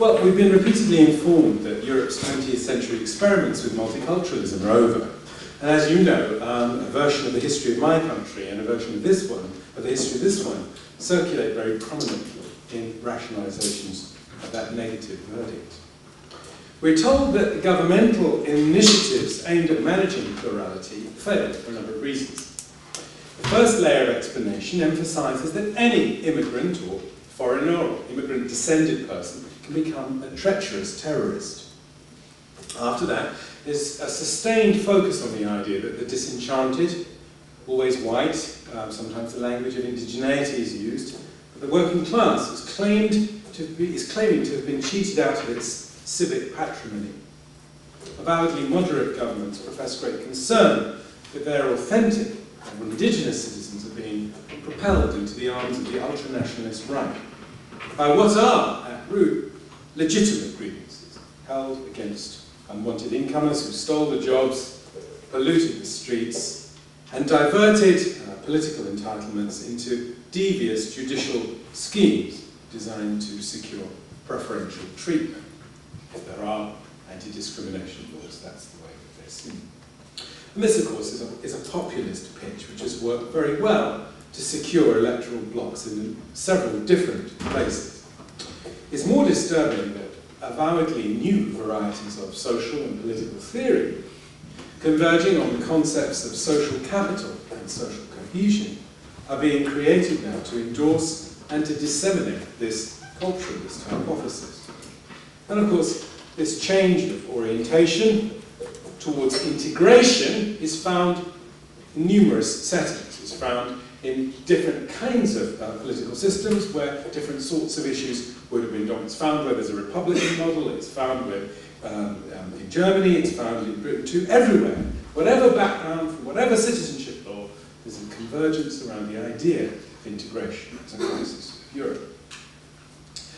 Well, we've been repeatedly informed that Europe's 20th century experiments with multiculturalism are over. And as you know, um, a version of the history of my country and a version of this one, of the history of this one, circulate very prominently in rationalizations of that negative verdict. We're told that governmental initiatives aimed at managing plurality failed for a number of reasons. The first layer of explanation emphasizes that any immigrant or foreigner or immigrant descended person can become a treacherous terrorist. After that, there's a sustained focus on the idea that the disenchanted, always white, um, sometimes the language of indigeneity is used, but the working class is claimed to be, is claiming to have been cheated out of its civic patrimony. Avowedly moderate governments profess great concern that their authentic and indigenous citizens are being propelled into the arms of the ultra-nationalist right by what are, at root, legitimate grievances held against unwanted incomers who stole the jobs, polluted the streets, and diverted uh, political entitlements into devious judicial schemes designed to secure preferential treatment. If there are anti-discrimination laws, that's the way that they're seen. And this, of course, is a, is a populist pitch which has worked very well to secure electoral blocks in several different places. It's more disturbing that avowedly new varieties of social and political theory, converging on the concepts of social capital and social cohesion, are being created now to endorse and to disseminate this culturalist hypothesis. And of course, this change of orientation towards integration is found in numerous settings. It's found in different kinds of uh, political systems where different sorts of issues would have been done. It's found where there's a Republican model, it's found where, um, um, in Germany, it's found in Britain too, everywhere. Whatever background, from whatever citizenship law, there's a convergence around the idea of integration as a crisis of Europe.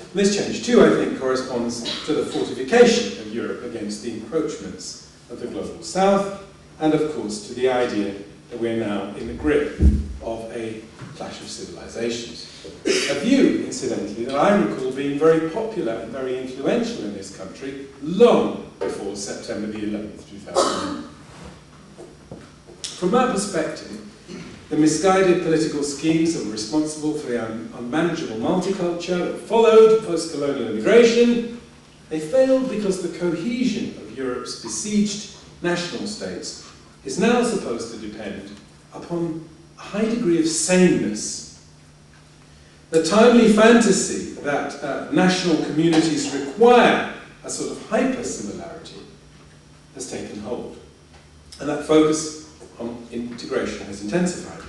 And this change too, I think, corresponds to the fortification of Europe against the encroachments of the global south, and of course to the idea that we're now in the grip of a clash of civilizations. A view, incidentally, that I recall being very popular and very influential in this country long before September the 11th, 2001. From my perspective, the misguided political schemes that were responsible for the un unmanageable multiculture that followed post-colonial immigration, they failed because the cohesion of Europe's besieged national states is now supposed to depend upon high degree of sameness. The timely fantasy that uh, national communities require a sort of hyper-similarity has taken hold. And that focus on integration has intensified.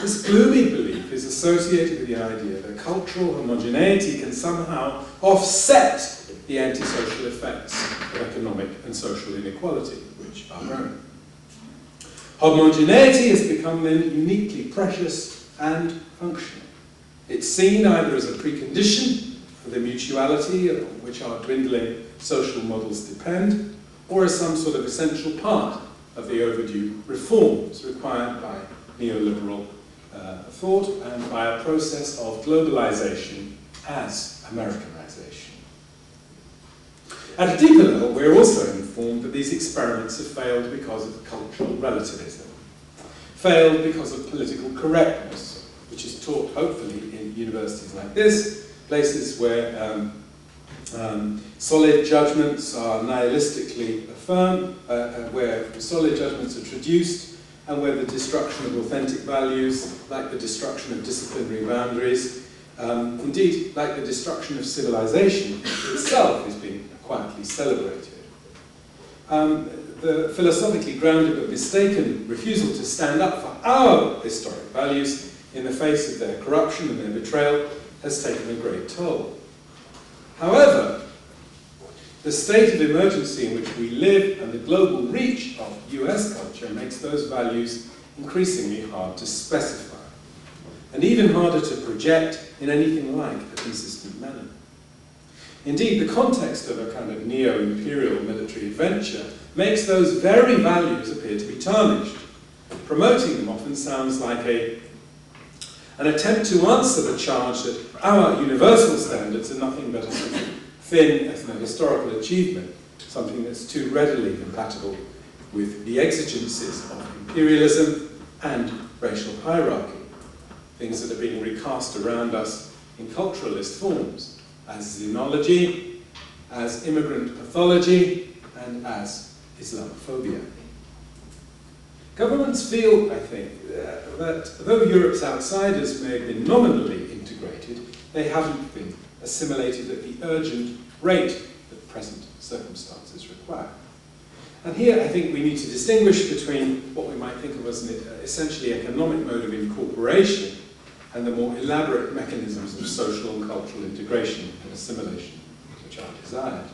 This gloomy belief is associated with the idea that cultural homogeneity can somehow offset the antisocial effects of economic and social inequality, which are growing. Homogeneity has become then uniquely precious and functional. It's seen either as a precondition for the mutuality on which our dwindling social models depend, or as some sort of essential part of the overdue reforms required by neoliberal uh, thought and by a process of globalization as Americanization. At a deeper level, we're also informed that these experiments have failed because of cultural relativism, failed because of political correctness, which is taught hopefully in universities like this, places where um, um, solid judgments are nihilistically affirmed, uh, uh, where solid judgments are traduced, and where the destruction of authentic values, like the destruction of disciplinary boundaries, um, indeed, like the destruction of civilization itself is being quietly celebrated. Um, the philosophically grounded but mistaken refusal to stand up for our historic values in the face of their corruption and their betrayal has taken a great toll. However, the state of emergency in which we live and the global reach of US culture makes those values increasingly hard to specify, and even harder to project in anything like a manner. Indeed, the context of a kind of neo-imperial military adventure makes those very values appear to be tarnished. Promoting them often sounds like a, an attempt to answer the charge that our universal standards are nothing but a thin as an historical achievement, something that's too readily compatible with the exigencies of imperialism and racial hierarchy, things that are being recast around us in culturalist forms, as xenology, as immigrant pathology, and as Islamophobia. Governments feel, I think, uh, that though Europe's outsiders may have been nominally integrated, they haven't been assimilated at the urgent rate that present circumstances require. And here I think we need to distinguish between what we might think of as an essentially economic mode of incorporation and the more elaborate mechanisms of social and cultural integration and assimilation which are desired.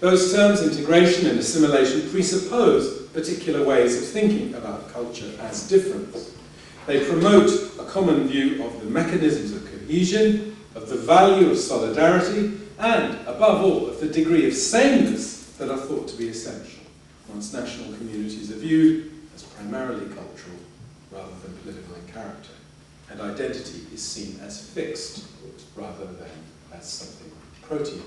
Those terms, integration and assimilation, presuppose particular ways of thinking about culture as difference. They promote a common view of the mechanisms of cohesion, of the value of solidarity, and, above all, of the degree of sameness that are thought to be essential once national communities are viewed as primarily cultural rather than political in character, and identity is seen as fixed rather than as something protean.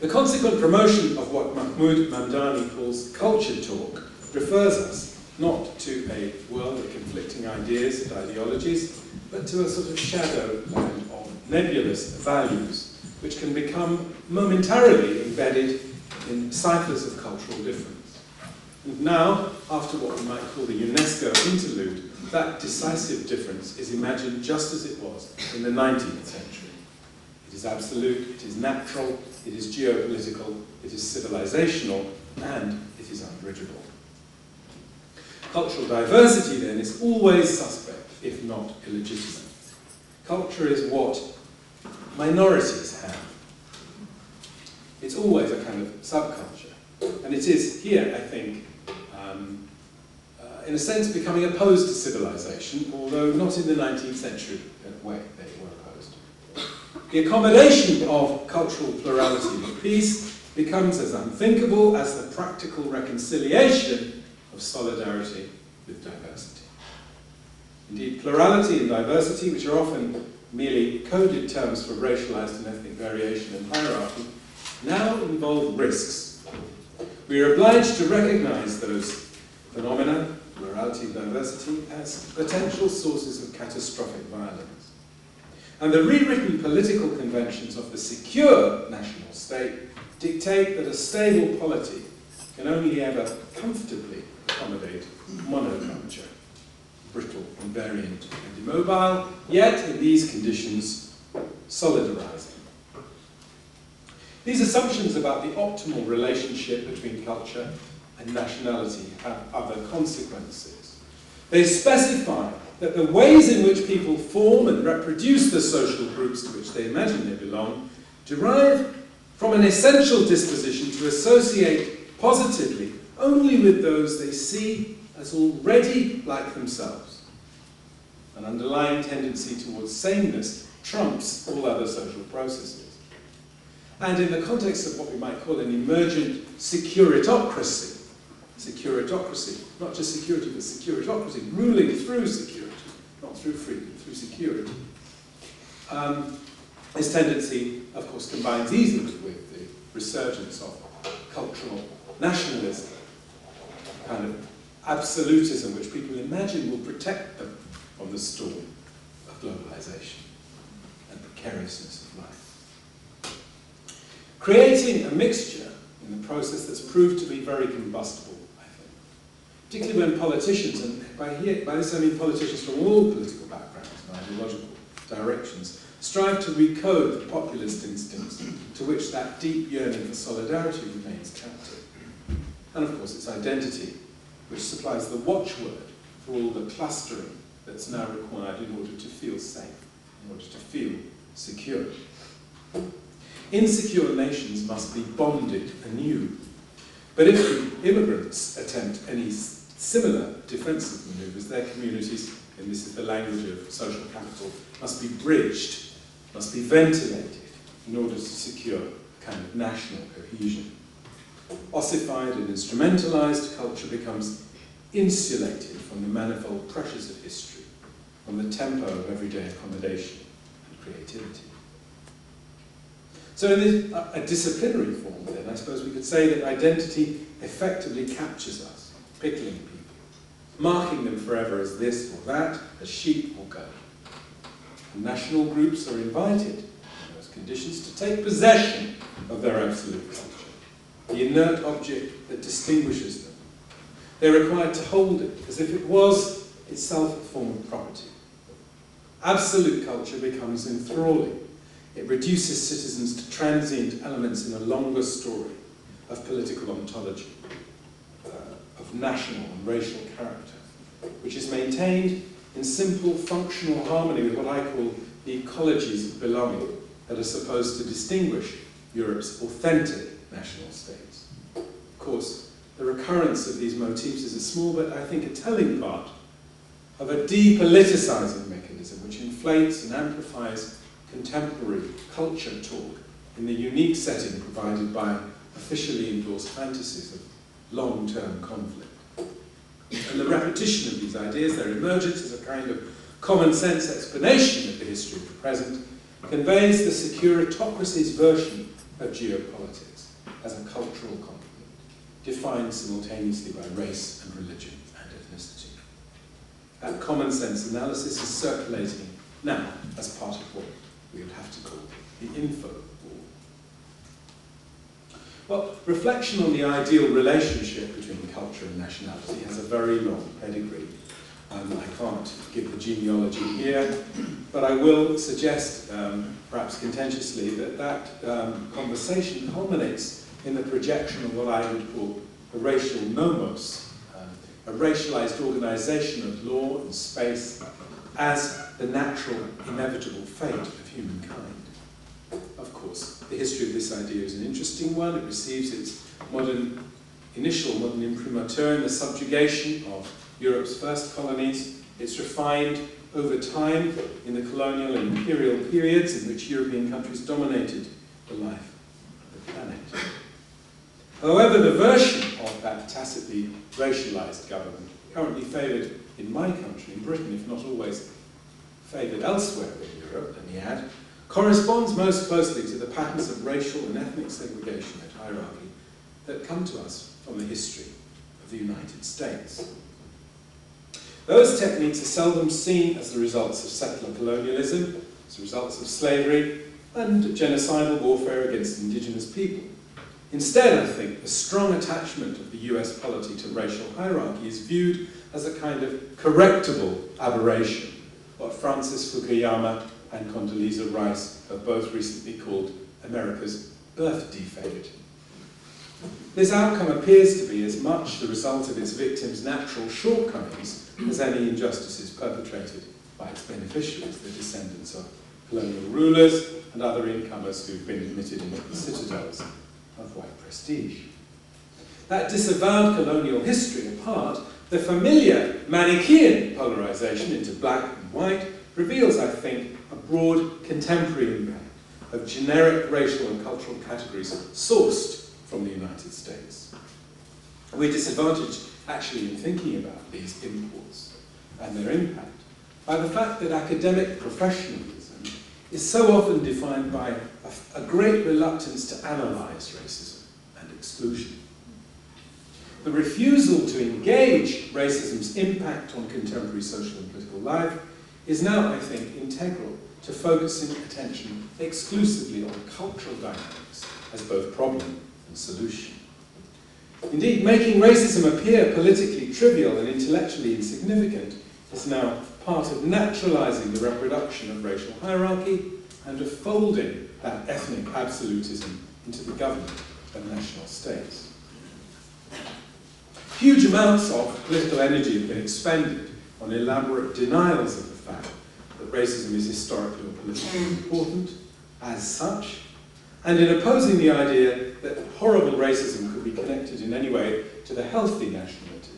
The consequent promotion of what Mahmood Mamdani calls culture talk refers us not to a world of conflicting ideas and ideologies, but to a sort of shadow land of nebulous values which can become momentarily embedded in ciphers of cultural difference. And now, after what we might call the UNESCO interlude, that decisive difference is imagined just as it was in the 19th century. It is absolute, it is natural, it is geopolitical, it is civilizational, and it is unbridgeable. Cultural diversity, then, is always suspect, if not illegitimate. Culture is what minorities have. It's always a kind of subculture. And it is here, I think, um, in a sense, becoming opposed to civilization, although not in the 19th century way they were opposed. The accommodation of cultural plurality and peace becomes as unthinkable as the practical reconciliation of solidarity with diversity. Indeed, plurality and diversity, which are often merely coded terms for racialized and ethnic variation and hierarchy, now involve risks. We are obliged to recognize those phenomena, plurality and diversity, as potential sources of catastrophic violence. And the rewritten political conventions of the secure national state dictate that a stable polity can only ever comfortably accommodate monoculture brittle, invariant, and immobile, yet in these conditions, solidarizing. These assumptions about the optimal relationship between culture and nationality have other consequences. They specify that the ways in which people form and reproduce the social groups to which they imagine they belong derive from an essential disposition to associate positively only with those they see as already like themselves. An underlying tendency towards sameness trumps all other social processes. And in the context of what we might call an emergent securitocracy, securitocracy, not just security, but securitocracy, ruling through security, not through freedom, through security. Um, this tendency, of course, combines easily with the resurgence of cultural nationalism, kind of absolutism which people imagine will protect them from the storm of globalization and precariousness of life. Creating a mixture in the process that's proved to be very combustible. Particularly when politicians, and by, here, by this I mean politicians from all political backgrounds and ideological directions, strive to recode the populist instincts to which that deep yearning for solidarity remains captive. And of course its identity which supplies the watchword for all the clustering that's now required in order to feel safe, in order to feel secure. Insecure nations must be bonded anew. But if immigrants attempt any similar defensive maneuvers, their communities, and this is the language of social capital, must be bridged, must be ventilated in order to secure a kind of national cohesion. Ossified and instrumentalized, culture becomes insulated from the manifold pressures of history, from the tempo of everyday accommodation and creativity. So in this, a disciplinary form then, I suppose we could say that identity effectively captures us, pickling people, marking them forever as this or that, as sheep or goat. National groups are invited, in those conditions, to take possession of their absolute culture, the inert object that distinguishes them. They're required to hold it as if it was itself a form of property. Absolute culture becomes enthralling. It reduces citizens to transient elements in a longer story of political ontology, national and racial character, which is maintained in simple functional harmony with what I call the ecologies of belonging that are supposed to distinguish Europe's authentic national states. Of course, the recurrence of these motifs is a small but I think a telling part of a depoliticizing mechanism which inflates and amplifies contemporary culture talk in the unique setting provided by officially endorsed fantasies of long-term conflict. And the repetition of these ideas, their emergence as a kind of common sense explanation of the history of the present, conveys the securitocracy's version of geopolitics as a cultural conflict, defined simultaneously by race and religion and ethnicity. That common sense analysis is circulating now as part of what we would have to call the info well, reflection on the ideal relationship between culture and nationality has a very long pedigree. Um, I can't give the genealogy here, but I will suggest, um, perhaps contentiously, that that um, conversation culminates in the projection of what I would call a racial nomos, um, a racialized organization of law and space as the natural, inevitable fate of humankind course, the history of this idea is an interesting one. It receives its modern, initial modern imprimatur in the subjugation of Europe's first colonies. It's refined over time in the colonial and imperial periods in which European countries dominated the life of the planet. However, the version of that tacitly racialized government currently favoured in my country, in Britain, if not always favoured elsewhere in Europe, let me add, corresponds most closely to the patterns of racial and ethnic segregation and hierarchy that come to us from the history of the United States. Those techniques are seldom seen as the results of settler colonialism, as the results of slavery, and genocidal warfare against indigenous people. Instead, I think, the strong attachment of the US polity to racial hierarchy is viewed as a kind of correctable aberration, what Francis Fukuyama and Condoleezza Rice have both recently called America's birth defect. This outcome appears to be as much the result of its victims' natural shortcomings as any injustices perpetrated by its beneficiaries, the descendants of colonial rulers and other incomers who've been admitted into the citadels of white prestige. That disavowed colonial history apart, the familiar Manichaean polarization into black and white reveals, I think, broad contemporary impact of generic racial and cultural categories sourced from the United States. We're disadvantaged, actually, in thinking about these imports and their impact by the fact that academic professionalism is so often defined by a, a great reluctance to analyze racism and exclusion. The refusal to engage racism's impact on contemporary social and political life is now, I think, integral to focusing attention exclusively on cultural dynamics as both problem and solution. Indeed, making racism appear politically trivial and intellectually insignificant is now part of naturalizing the reproduction of racial hierarchy and of folding that ethnic absolutism into the government of national states. Huge amounts of political energy have been expended on elaborate denials of the fact that racism is historically or politically important as such, and in opposing the idea that horrible racism could be connected in any way to the healthy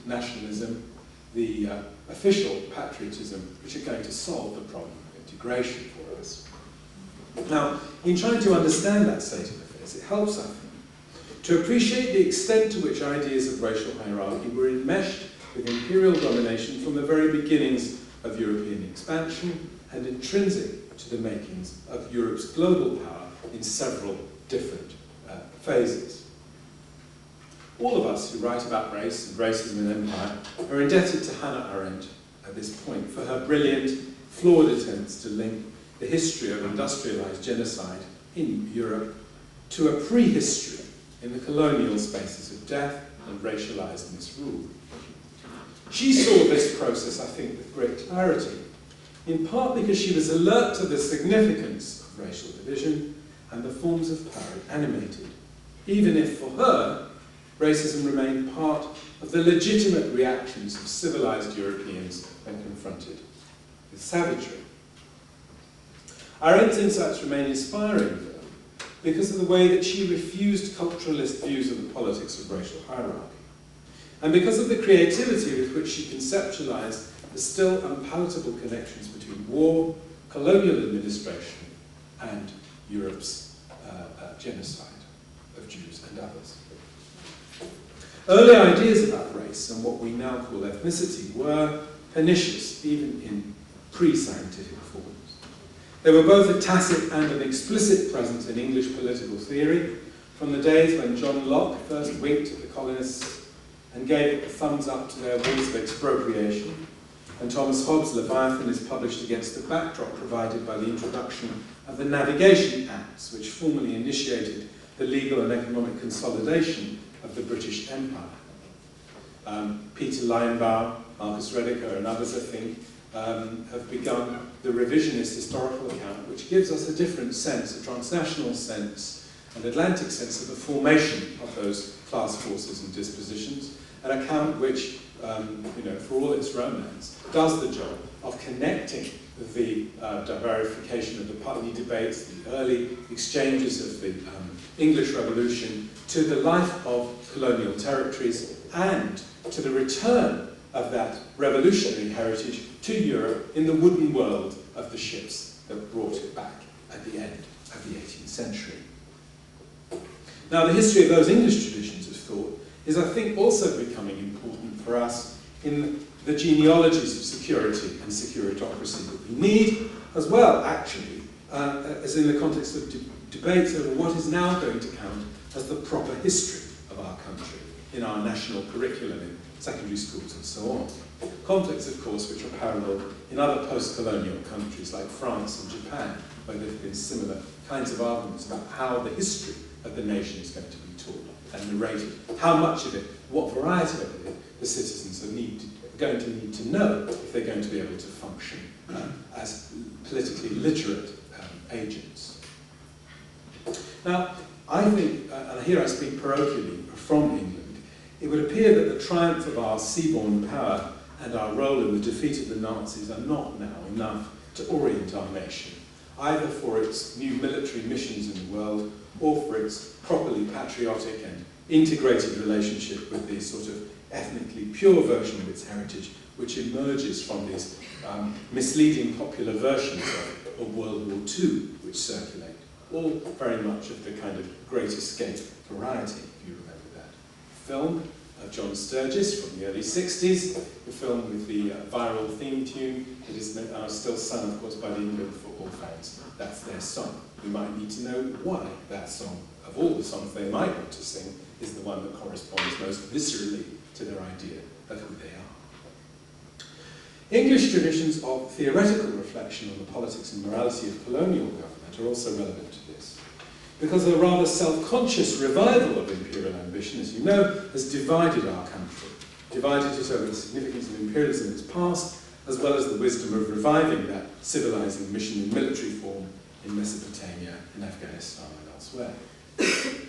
nationalism, the uh, official patriotism, which are going to solve the problem of integration for us. Now, in trying to understand that state of affairs, it helps, I think, to appreciate the extent to which ideas of racial hierarchy were enmeshed with imperial domination from the very beginnings of European expansion and intrinsic to the makings of Europe's global power in several different uh, phases. All of us who write about race and racism and empire are indebted to Hannah Arendt at this point for her brilliant, flawed attempts to link the history of industrialized genocide in Europe to a prehistory in the colonial spaces of death and racialized misrule. She saw this process, I think, with great clarity, in part because she was alert to the significance of racial division and the forms of power it animated, even if for her, racism remained part of the legitimate reactions of civilized Europeans when confronted with savagery. Arendt's insights remain inspiring, though, because of the way that she refused culturalist views of the politics of racial hierarchy, and because of the creativity with which she conceptualized the still unpalatable connections between war, colonial administration, and Europe's uh, uh, genocide of Jews and others. Early ideas about race and what we now call ethnicity were pernicious, even in pre-scientific forms. They were both a tacit and an explicit presence in English political theory from the days when John Locke first winked at the colonists and gave the thumbs up to their wars of expropriation, and Thomas Hobbes' Leviathan is published against the backdrop provided by the introduction of the Navigation Acts, which formally initiated the legal and economic consolidation of the British Empire. Um, Peter Linebaugh, Marcus Rediker, and others, I think, um, have begun the revisionist historical account, which gives us a different sense, a transnational sense, an Atlantic sense of the formation of those class forces and dispositions, an account which, um, you know, for all its romance, does the job of connecting the uh, verification of the Putney debates, the early exchanges of the um, English Revolution, to the life of colonial territories, and to the return of that revolutionary heritage to Europe in the wooden world of the ships that brought it back at the end of the 18th century. Now, the history of those English is, I think, also becoming important for us in the genealogies of security and securitocracy that we need, as well, actually, uh, as in the context of de debates over what is now going to count as the proper history of our country in our national curriculum in secondary schools and so on. Conflicts, of course, which are parallel in other post-colonial countries like France and Japan, where there have been similar kinds of arguments about how the history of the nation is going to be taught and narrated, how much of it, what variety of it the citizens are, need going to need to know if they're going to be able to function um, as politically literate um, agents. Now, I think, uh, and here I speak parochially from England, it would appear that the triumph of our seaborne power and our role in the defeat of the Nazis are not now enough to orient our nation, either for its new military missions in the world or for its properly patriotic and integrated relationship with the sort of ethnically pure version of its heritage which emerges from these um, misleading popular versions of, of World War II which circulate. All very much of the kind of great escape variety, if you remember that. Film of John Sturges from the early 60s, the film with the uh, viral theme tune that is now still sung, of course, by the England football fans. That's their song. We might need to know why that song, of all the songs they might want to sing, is the one that corresponds most viscerally to their idea of who they are. English traditions of theoretical reflection on the politics and morality of colonial government are also relevant to this because a rather self-conscious revival of imperial ambition, as you know, has divided our country, divided it over the significance of imperialism in its past, as well as the wisdom of reviving that civilizing mission in military form in Mesopotamia, in Afghanistan, and elsewhere.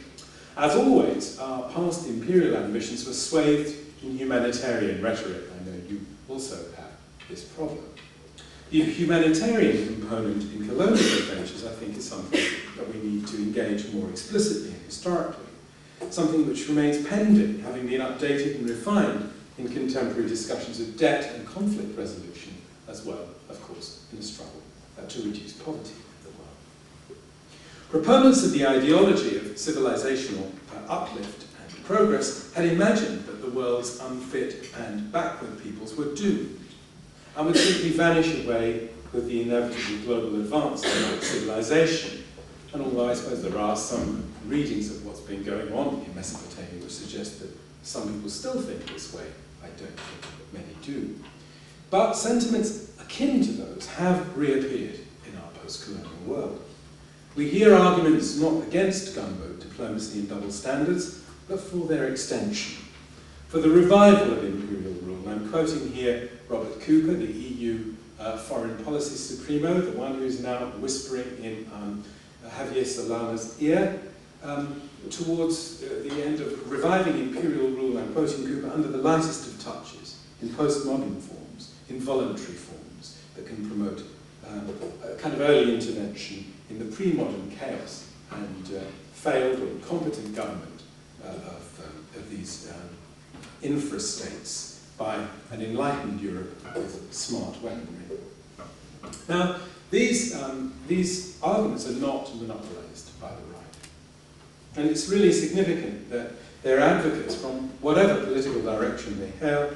As always, our past imperial ambitions were swathed in humanitarian rhetoric. I know you also have this problem. The humanitarian component in colonial adventures, I think, is something that we need to engage more explicitly and historically. Something which remains pending, having been updated and refined in contemporary discussions of debt and conflict resolution, as well, of course, in the struggle uh, to reduce poverty. Proponents of the ideology of civilizational uh, uplift and progress had imagined that the world's unfit and backward peoples were doomed and would simply vanish away with the inevitable global advance of civilization, And although I suppose there are some readings of what's been going on in Mesopotamia which suggest that some people still think this way, I don't think many do. But sentiments akin to those have reappeared in our post-colonial world. We hear arguments not against gunboat diplomacy and double standards, but for their extension, for the revival of imperial rule. I'm quoting here Robert Cooper, the EU uh, foreign policy supremo, the one who's now whispering in um, Javier Solana's ear, um, towards uh, the end of reviving imperial rule, I'm quoting Cooper, under the lightest of touches, in postmodern forms, in voluntary forms, that can promote um, a kind of early intervention in the pre-modern chaos and uh, failed or incompetent government uh, of, um, of these um, infrastates by an enlightened Europe with smart weaponry. Now, these, um, these arguments are not monopolized by the right. And it's really significant that their advocates, from whatever political direction they hail,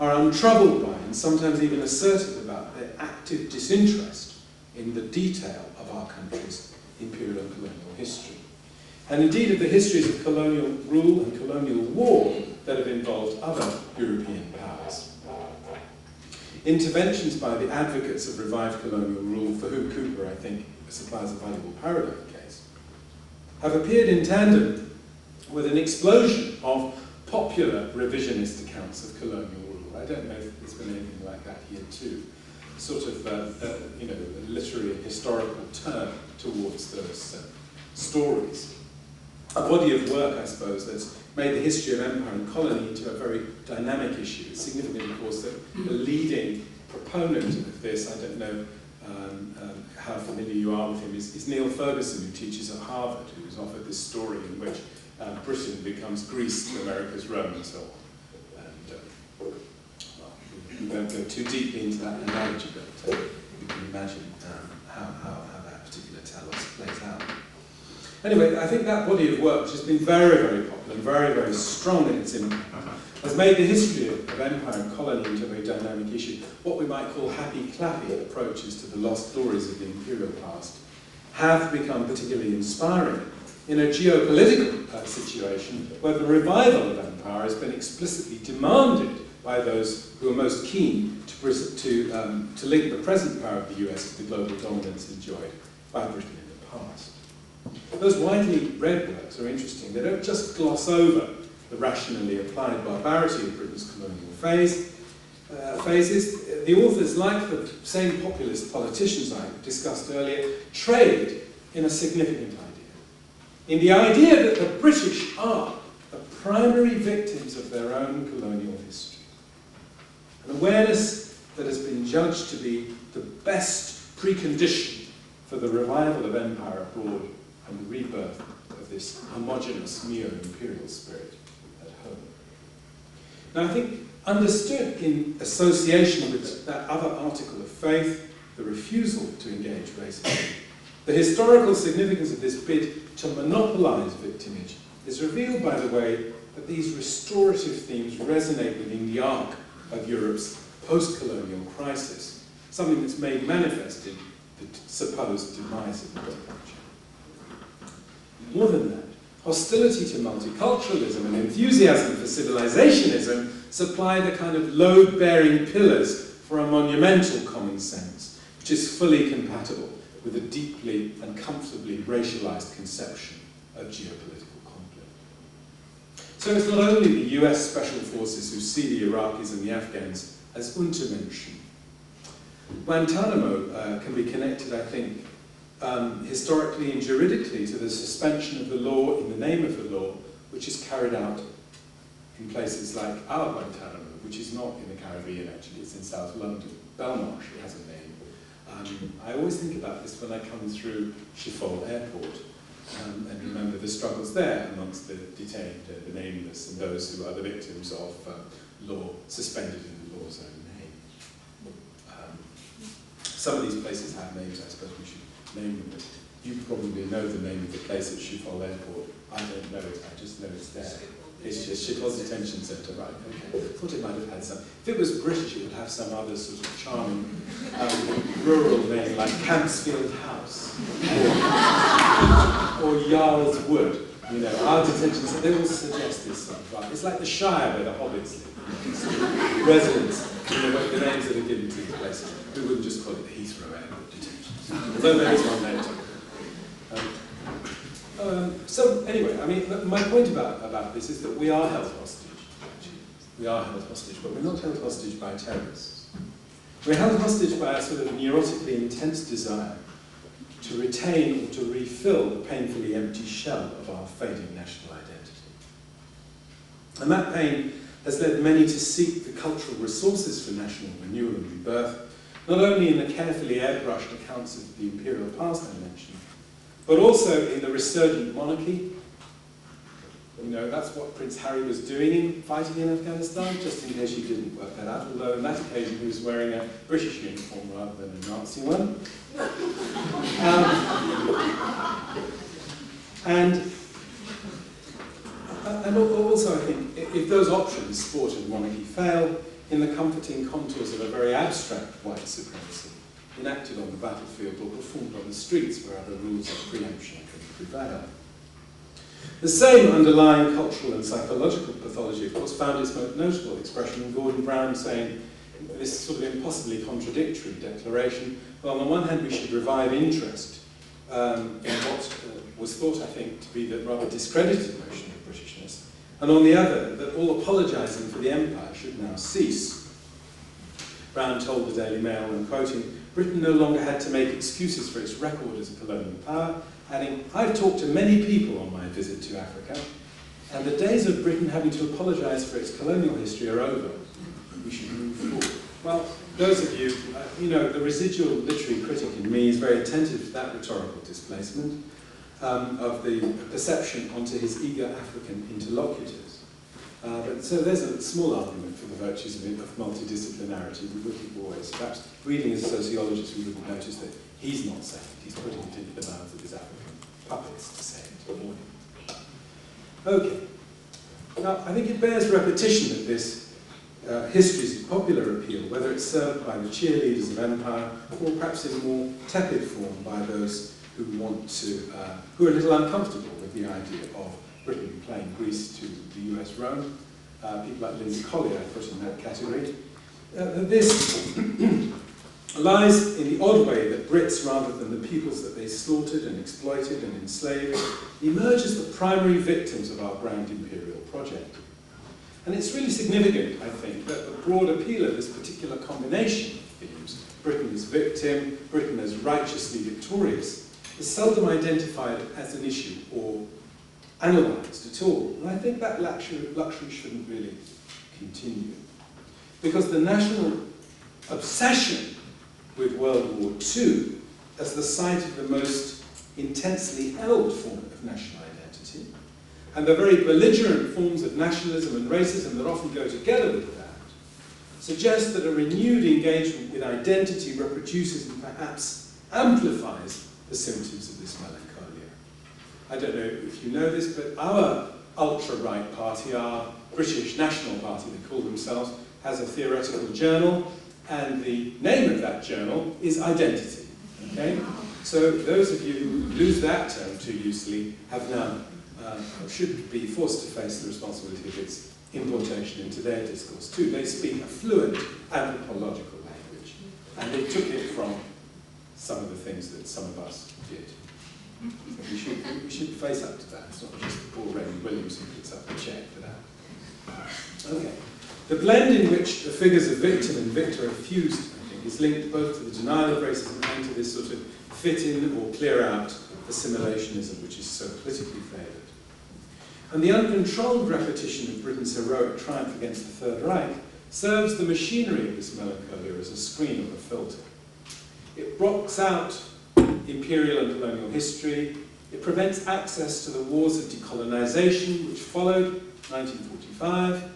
are untroubled by and sometimes even assertive about their active disinterest in the detail of our country's imperial and colonial history. And indeed of the histories of colonial rule and colonial war that have involved other European powers. Interventions by the advocates of revived colonial rule, for whom Cooper, I think, supplies a valuable paradigm case, have appeared in tandem with an explosion of popular revisionist accounts of colonial rule. I don't know if there's been anything like that here too. Sort of, uh, you know, literary historical turn towards those uh, stories. A body of work, I suppose, that's made the history of empire and colony into a very dynamic issue. It's significant, of course, that the leading proponent of this, I don't know um, um, how familiar you are with him, is, is, Niall Ferguson, who teaches at Harvard, who was offered this story in which uh, Britain becomes Greece America's Rome and so on. And, we won't go too deeply into that analogy, but uh, you can imagine um, how, how, how that particular telos plays out. Anyway, I think that body of work, which has been very, very popular and very, very strong in its impact, has made the history of, of empire and colony into a very dynamic issue. What we might call happy-clappy approaches to the lost glories of the imperial past have become particularly inspiring in a geopolitical uh, situation where the revival of empire has been explicitly demanded by those who are most keen to, to, um, to link the present power of the US to the global dominance enjoyed by Britain in the past. Those widely read works are interesting. They don't just gloss over the rationally applied barbarity of Britain's colonial phase, uh, phases. The authors, like the same populist politicians I discussed earlier, trade in a significant idea. In the idea that the British are the primary victims of their own colonial history. Awareness that has been judged to be the best precondition for the revival of empire abroad and the rebirth of this homogenous neo-imperial spirit at home. Now I think understood in association with that other article of faith, the refusal to engage racism, the historical significance of this bid to monopolize victimage is revealed by the way that these restorative themes resonate within the arc of Europe's post-colonial crisis, something that's made manifest in the supposed demise of the more than that, hostility to multiculturalism and enthusiasm for civilizationism supply the kind of load-bearing pillars for a monumental common sense, which is fully compatible with a deeply and comfortably racialized conception of geopolitical conflict. So it's not only the US special forces who see the Iraqis and the Afghans as Untermenschen. Guantanamo uh, can be connected, I think, um, historically and juridically to the suspension of the law in the name of the law, which is carried out in places like our Guantanamo, which is not in the Caribbean actually, it's in South London. Belmarsh, it has a name. Um, I always think about this when I come through Schiphol Airport um, and remember the struggles there amongst the detained, uh, the nameless, and those who are the victims of uh, law suspended in the law's own name. Um, some of these places have names, I suppose we should name them. You probably know the name of the place at Schiphol Airport. I don't know it, I just know it's there. It's just Schiphol Detention Centre, right, okay. Thought it might have had some. If it was British, it would have some other sort of charming um, rural name like Campsfield House or, or Yarl's Wood. You know, our detention centre, they all suggest this stuff, right? It's like the Shire where the hobbits live. Residents, you know, the names that are given to the places. We wouldn't just call it Heathrow Airport Detention Although there is one. Um, so anyway, I mean, my point about, about this is that we are held hostage. We are held hostage, but we're not held hostage by terrorists. We're held hostage by a sort of neurotically intense desire to retain or to refill the painfully empty shell of our fading national identity. And that pain has led many to seek the cultural resources for national renewal and rebirth, not only in the carefully airbrushed accounts of the imperial past I mentioned, but also in the resurgent monarchy. You know, that's what Prince Harry was doing in fighting in Afghanistan, just in case you didn't work that out, although on that occasion he was wearing a British uniform rather than a Nazi one. Um, and, and also, I think, if those options, sport and monarchy, fail in the comforting contours of a very abstract white supremacy, enacted on the battlefield or performed on the streets where other rules of preemption can prevail. The same underlying cultural and psychological pathology, of course, found its most notable expression in Gordon Brown saying this sort of impossibly contradictory declaration. Well, on the one hand, we should revive interest um, in what uh, was thought, I think, to be the rather discredited notion of Britishness, and on the other, that all apologising for the empire should now cease. Brown told the Daily Mail, and quoting, Britain no longer had to make excuses for its record as a colonial power, adding, I've talked to many people on my visit to Africa, and the days of Britain having to apologise for its colonial history are over. We should move forward. Well, those of you, uh, you know, the residual literary critic in me is very attentive to that rhetorical displacement um, of the perception onto his eager African interlocutors. Uh, but so there's a small argument for the virtues of, of multidisciplinarity. We wouldn't always, perhaps reading as a sociologist, we wouldn't notice that he's not saying. He's putting it into the mouths of his African puppets to say it. Okay. Now, I think it bears repetition that this uh, history's popular appeal, whether it's served by the cheerleaders of empire or perhaps in a more tepid form by those who want to, uh, who are a little uncomfortable with the idea of Britain playing Greece to the US Rome. Uh, people like Linda Colley put in that category. Uh, this lies in the odd way that Brits, rather than the peoples that they slaughtered and exploited and enslaved, emerge as the primary victims of our grand imperial project. And it's really significant, I think, that the broad appeal of this particular combination of themes, Britain as victim, Britain as righteously victorious, is seldom identified as an issue or analysed at all. And I think that luxury, luxury shouldn't really continue. Because the national obsession with World War II as the site of the most intensely held form of national identity, and the very belligerent forms of nationalism and racism that often go together with that, suggests that a renewed engagement with identity reproduces and perhaps amplifies the symptoms of this melancholy. I don't know if you know this, but our ultra-right party, our British National Party, they call themselves, has a theoretical journal, and the name of that journal is Identity. Okay? So those of you who lose that term too easily have now, uh, should be forced to face the responsibility of its importation into their discourse too. They speak a fluent anthropological language, and they took it from some of the things that some of us did. We should, we should face up to that. It's not just Paul Raymond Williams who puts up a check for that. Uh, okay. The blend in which the figures of victim and victor are fused, I think, is linked both to the denial of racism and to this sort of fit in or clear out assimilationism, which is so politically favoured. And the uncontrolled repetition of Britain's heroic triumph against the Third Reich serves the machinery of this melancholia as a screen or a filter. It blocks out imperial and colonial history. It prevents access to the wars of decolonization which followed 1945,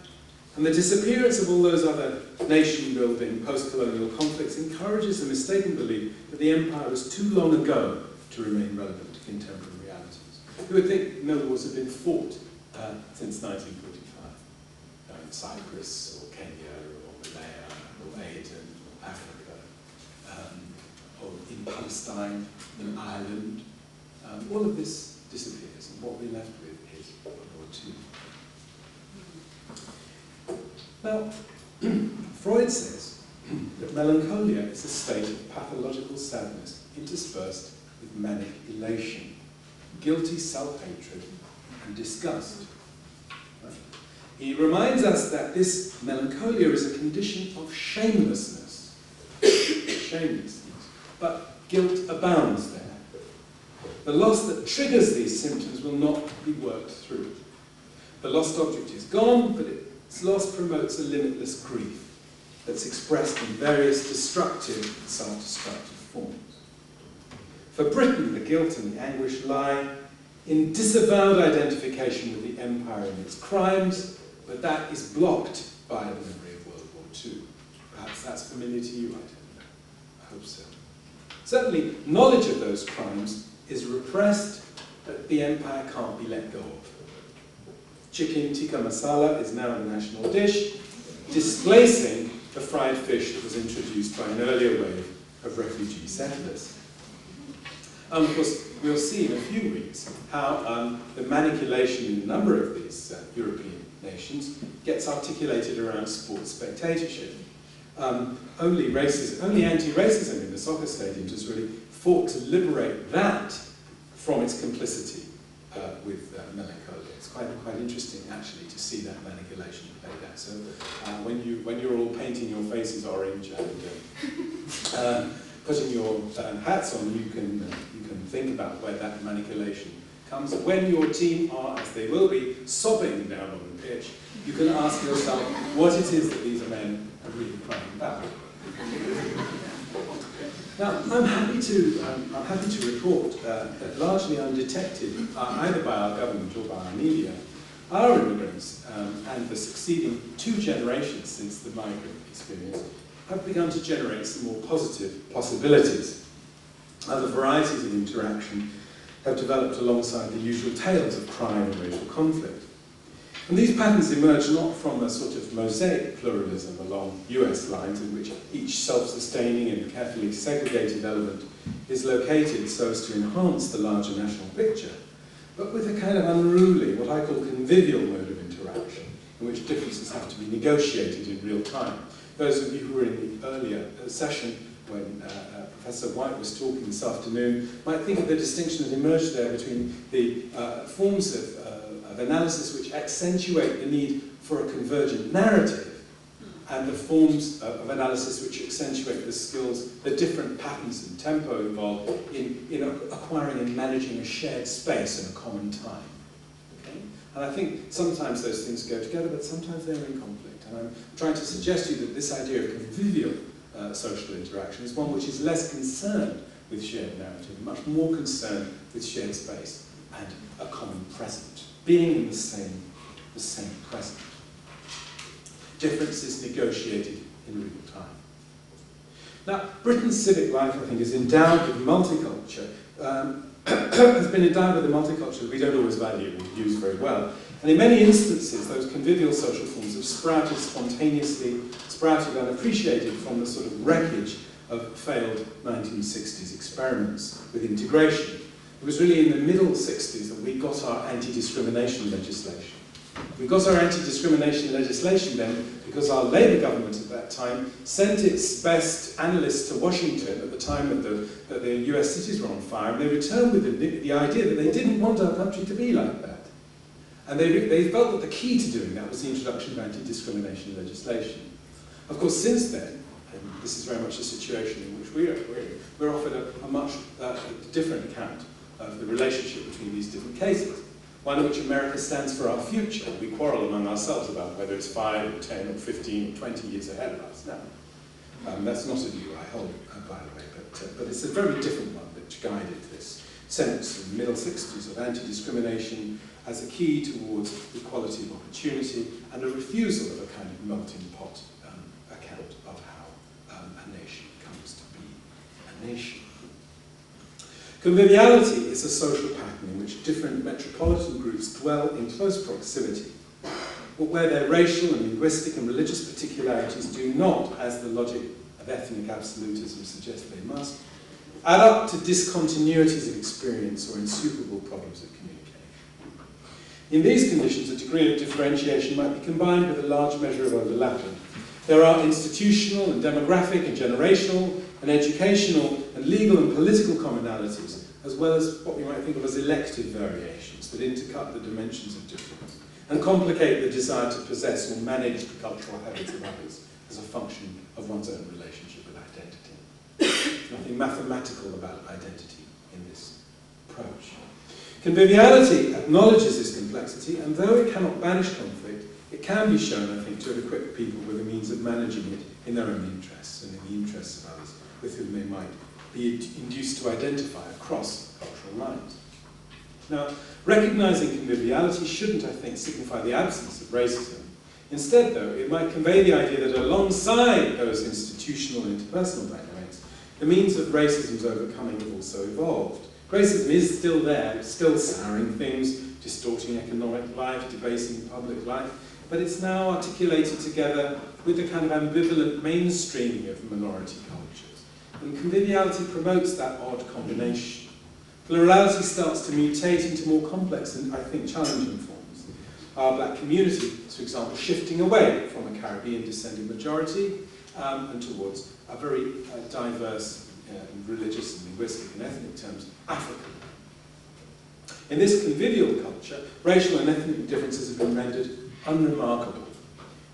and the disappearance of all those other nation-building post-colonial conflicts encourages the mistaken belief that the empire was too long ago to remain relevant to contemporary realities. You would think no wars have been fought uh, since 1945. Uh, in Cyprus or Kenya or Malaya or Aden or Africa, um, or in Palestine, in Ireland. Um, all of this disappears, and what we're left with is World War II. Now, Freud says that melancholia is a state of pathological sadness interspersed with manic elation, guilty self-hatred, and disgust. He reminds us that this melancholia is a condition of shamelessness. shamelessness. But guilt abounds there. The loss that triggers these symptoms will not be worked through. The lost object is gone, but its loss promotes a limitless grief that's expressed in various destructive and self-destructive forms. For Britain, the guilt and the anguish lie in disavowed identification with the empire and its crimes, but that is blocked by the memory of World War II. Perhaps that's familiar to you, I don't know. I hope so. Certainly, knowledge of those crimes is repressed, but the empire can't be let go of. Chicken tikka masala is now a national dish, displacing the fried fish that was introduced by an earlier wave of refugee settlers. Um, of course, we'll see in a few weeks how um, the manipulation in a number of these uh, European nations gets articulated around sports spectatorship. Um, only racism, only anti-racism in the soccer stadiums has really fought to liberate that from its complicity uh, with uh, melancholia. It's quite, quite interesting, actually, to see that manipulation played out. So uh, when, you, when you're all painting your faces orange and uh, uh, putting your uh, hats on, you can, you can think about where that manipulation comes. When your team are, as they will be, sobbing down on the pitch, you can ask yourself what it is that these men are really crying about. Now, I'm happy to, um, I'm happy to report uh, that largely undetected, uh, either by our government or by our media, our immigrants um, and the succeeding two generations since the migrant experience have begun to generate some more positive possibilities. Other varieties of interaction have developed alongside the usual tales of crime and racial conflict. And these patterns emerge not from a sort of mosaic pluralism along US lines in which each self-sustaining and carefully segregated element is located so as to enhance the larger national picture, but with a kind of unruly, what I call convivial mode of interaction, in which differences have to be negotiated in real time. Those of you who were in the earlier session when uh, uh, Professor White was talking this afternoon might think of the distinction that emerged there between the uh, forms of, uh, of analysis which accentuate the need for a convergent narrative and the forms of analysis which accentuate the skills, the different patterns and tempo involved in, in acquiring and managing a shared space and a common time. And I think sometimes those things go together, but sometimes they're in conflict. And I'm trying to suggest to you that this idea of convivial uh, social interaction is one which is less concerned with shared narrative, much more concerned with shared space and a common present, being in the same, the same present. Difference is negotiated in real time. Now, Britain's civic life, I think, is endowed with multiculture, um, has been endowed with a multiculture we don't always value or use very well. And in many instances, those convivial social forms have sprouted spontaneously, sprouted unappreciated from the sort of wreckage of failed 1960s experiments with integration. It was really in the middle 60s that we got our anti-discrimination legislation. We got our anti-discrimination legislation then because our Labour government at that time sent its best analysts to Washington at the time that the, that the US cities were on fire, and they returned with the, the idea that they didn't want our country to be like that. And they, they felt that the key to doing that was the introduction of anti-discrimination legislation. Of course, since then, and this is very much the situation in which we are, we're, offered a, a much uh, different account of the relationship between these different cases. One in which America stands for our future. We quarrel among ourselves about whether it's 5 or 10 or 15 or 20 years ahead of us now. Um, that's not a view I hold, uh, by the way, but, uh, but it's a very different one which guided this sense in the middle 60s of anti-discrimination as a key towards equality of opportunity and a refusal of a kind of melting pot um, account of how um, a nation comes to be a nation. Conviviality is a social pattern in which which different metropolitan groups dwell in close proximity, but where their racial and linguistic and religious particularities do not, as the logic of ethnic absolutism suggests they must, add up to discontinuities of experience or insuperable problems of communication. In these conditions, a degree of differentiation might be combined with a large measure of overlapping. There are institutional and demographic and generational and educational and legal and political commonalities, as well as what we might think of as elective variations that intercut the dimensions of difference and complicate the desire to possess or manage the cultural habits of others as a function of one's own relationship with identity. Nothing mathematical about identity in this approach. Conviviality acknowledges this complexity, and though it cannot banish conflict, it can be shown, I think, to equip people with a means of managing it in their own interests and in the interests of others with whom they might be induced to identify across cultural lines. Now, recognizing conviviality shouldn't, I think, signify the absence of racism. Instead, though, it might convey the idea that alongside those institutional and interpersonal dynamics, the means of racism's overcoming have also evolved. Racism is still there, still souring things, distorting economic life, debasing public life, but it's now articulated together with the kind of ambivalent mainstreaming of minority cultures. And conviviality promotes that odd combination. Plurality starts to mutate into more complex and, I think, challenging forms. Our black community, for example, shifting away from a Caribbean descended majority um, and towards a very uh, diverse uh, religious and linguistic and ethnic terms, African. In this convivial culture, racial and ethnic differences have been rendered unremarkable.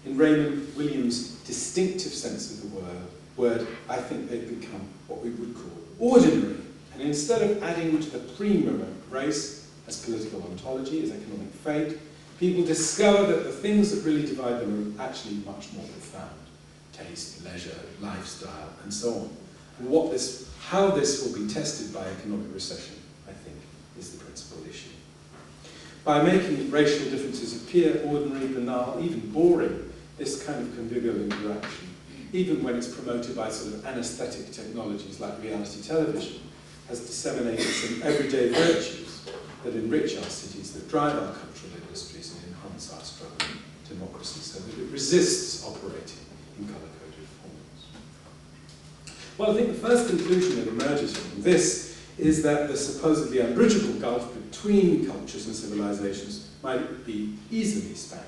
In Raymond Williams' distinctive sense of the word, word, I think they've become what we would call ordinary. And instead of adding to the premium of race as political ontology, as economic fate, people discover that the things that really divide them are actually much more profound. Taste, leisure, lifestyle, and so on. And what this, how this will be tested by economic recession, I think, is the principal issue. By making racial differences appear ordinary, banal, even boring, this kind of convivial interaction, even when it's promoted by sort of anesthetic technologies like reality television, has disseminated some everyday virtues that enrich our cities, that drive our cultural industries and enhance our struggle democracy so that it resists operating in colour-coded forms. Well, I think the first conclusion that emerges from this is that the supposedly unbridgeable gulf between cultures and civilizations might be easily spanned.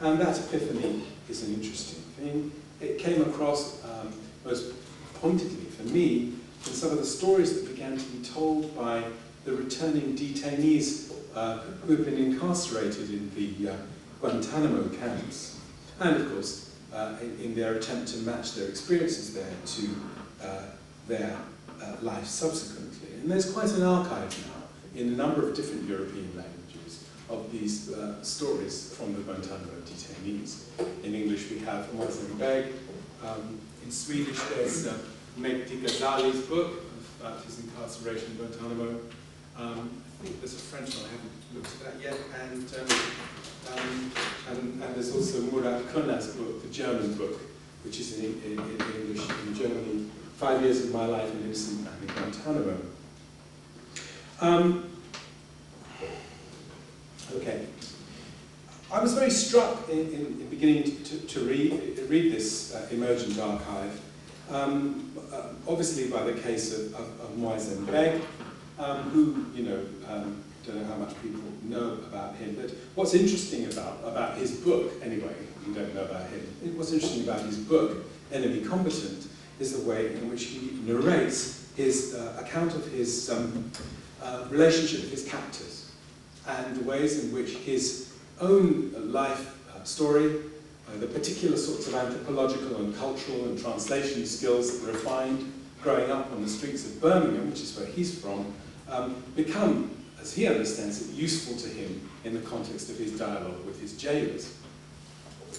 And that epiphany is an interesting thing. It came across um, most pointedly for me in some of the stories that began to be told by the returning detainees uh, who had been incarcerated in the uh, Guantanamo camps. And of course, uh, in, their attempt to match their experiences there to uh, their uh, life subsequently. And there's quite an archive now in a number of different European languages of these uh, stories from the Guantanamo detainees. In English we have Moazzam Begg. Um, in Swedish there's uh, Mehdi Ghezali's book about his incarceration in Guantanamo. Um, I think there's a French one, I haven't looked at that yet. And, um, um, and, and, there's also Murat Kurnaz's book, the German book, which is in, in, in English in Germany, Five Years of My Life in Innocent and in Guantanamo. Um, okay. I was very struck in, in, in beginning to, to, read, read this uh, emergent archive, um, uh, obviously by the case of, of, of Begg, um, who, you know, um, don't know how much people know about him, but what's interesting about, about his book, anyway, you don't know about him, what's interesting about his book, Enemy Combatant, is the way in which he narrates his uh, account of his um, uh, relationship with his captors and the ways in which his own life uh, story, uh, the particular sorts of anthropological and cultural and translation skills that were refined growing up on the streets of Birmingham, which is where he's from, um, become, as he understands it, useful to him in the context of his dialogue with his jailers.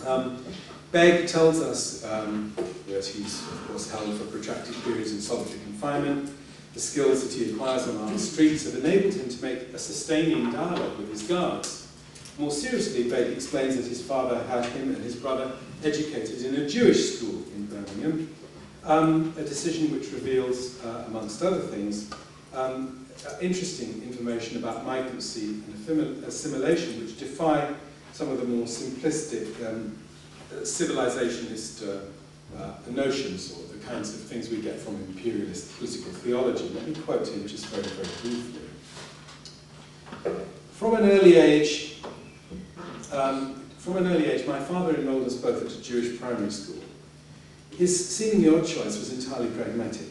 Um, Begg tells us um, that he's, of course, held for protracted periods in solitary confinement. The skills that he acquires on our streets have enabled him to make a sustaining dialogue with his guards. More seriously, Begg explains that his father had him and his brother educated in a Jewish school in Birmingham, um, a decision which reveals, uh, amongst other things, um, uh, interesting information about migrancy and assimilation which defy some of the more simplistic um, civilizationist uh, uh, notions or the kinds of things we get from imperialist political theology. Let me quote him just very, very briefly. From an early age, um, from an early age, my father enrolled us both at a Jewish primary school. His seemingly odd choice was entirely pragmatic.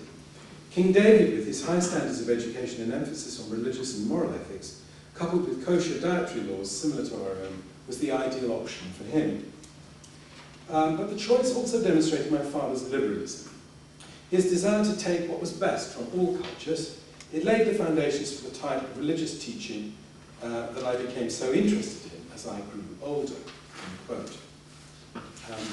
King David, with his high standards of education and emphasis on religious and moral ethics, coupled with kosher dietary laws similar to our own, was the ideal option for him. Um, but the choice also demonstrated my father's liberalism. His desire to take what was best from all cultures, it laid the foundations for the type of religious teaching uh, that I became so interested in as I grew older. Um,